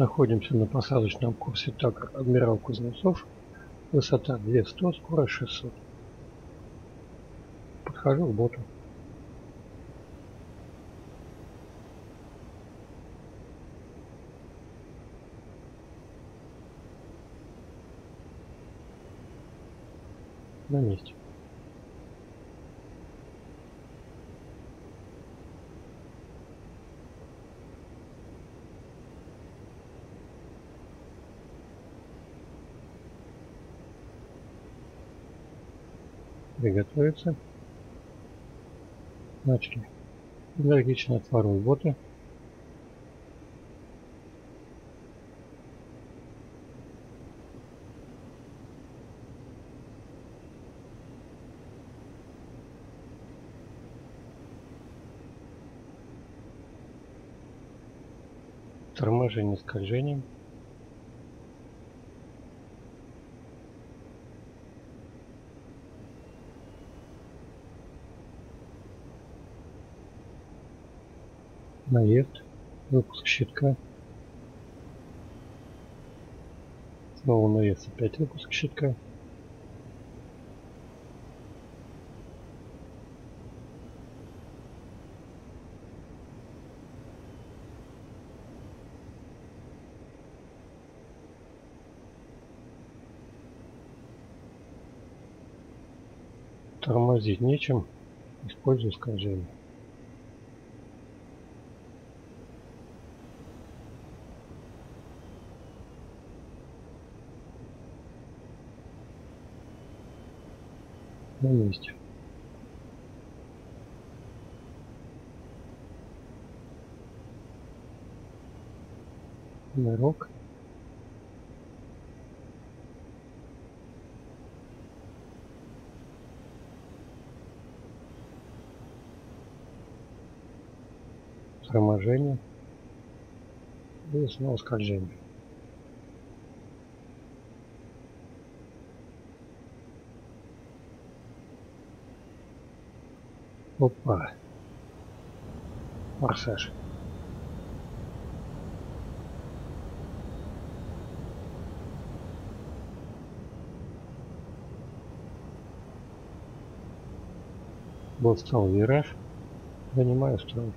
Находимся на посадочном курсе ТАК «Адмирал Кузнецов». Высота 2100, скорость 600. Подхожу к боту. На месте. Приготовиться. Начали. Энергично отворую боты. Торможение скольжением. Наезд, выпуск щитка. Снова наезд, опять выпуск щитка. Тормозить нечем, использую скольжение. На месте. Нырок. Торможение. И снова скольжение. Опа. Форсаж. Вот стал вираж. Занимаю строй.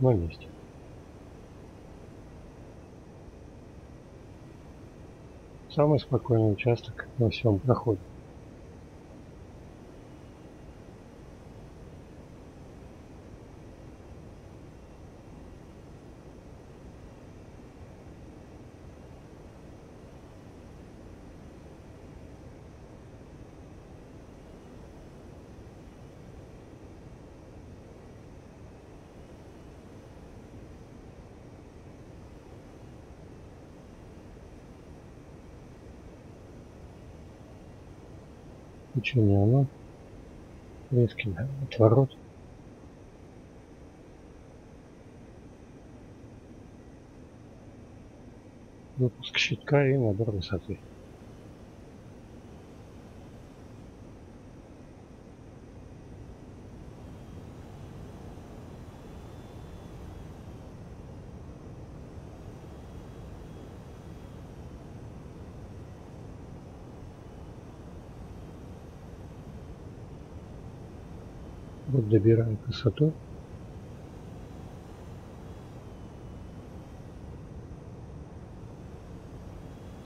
На месте. Самый спокойный участок на всем проходе. Включение оно. Резкий отворот. Выпуск щитка и набор высоты. Вот добираем высоту.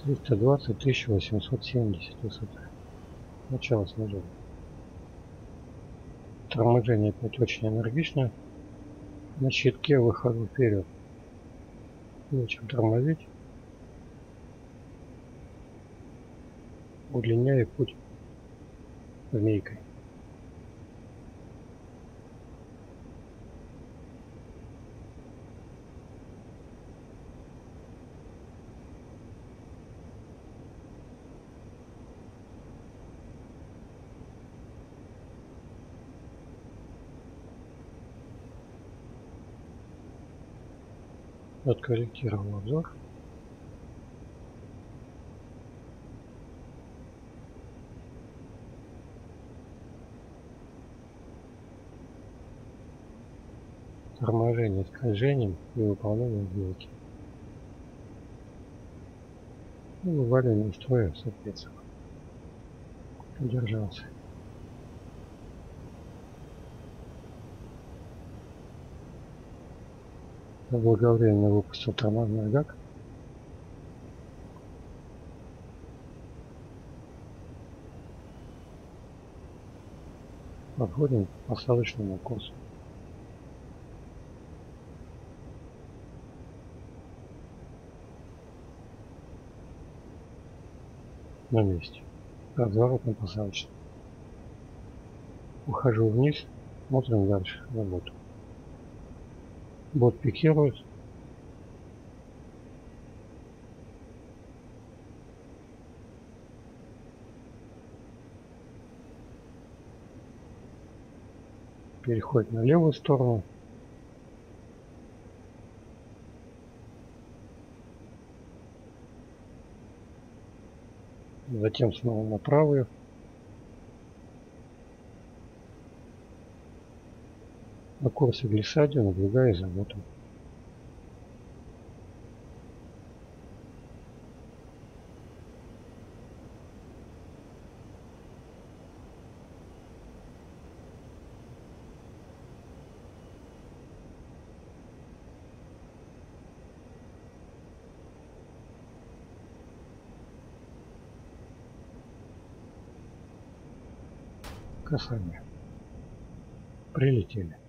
Триста двадцать тысяча восемьсот семьдесят высота. Начало снижения. Торможение опять очень энергичное. На щитке выхожу вперед. Нечем тормозить. Удлиняю путь змейкой. откорректировал обзор. Торможение скольжением и выполнением вилки ну, вываливание строя соответственно удержался. Заблаговременно выпустил тормозной гак. Подходим к посадочному курсу. На месте. Разворотно посадочный. Ухожу вниз, смотрим дальше работу. Бот пикирует. Переходит на левую сторону. Затем снова на правую. На курсе глиссаде наблюдаю за ботом. касание. Прилетели.